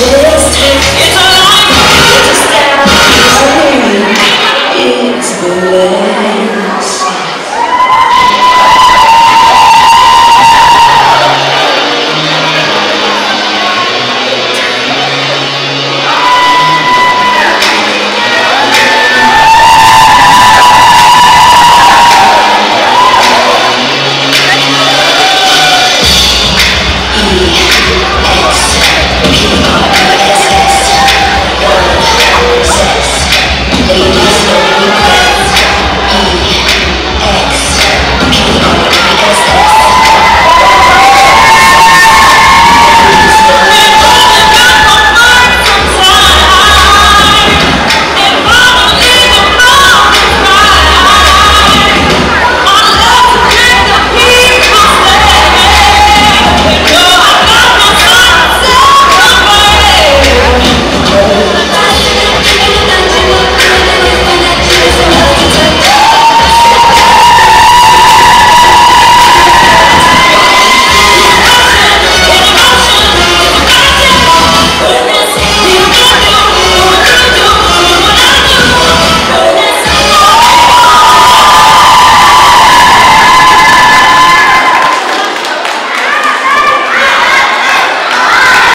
just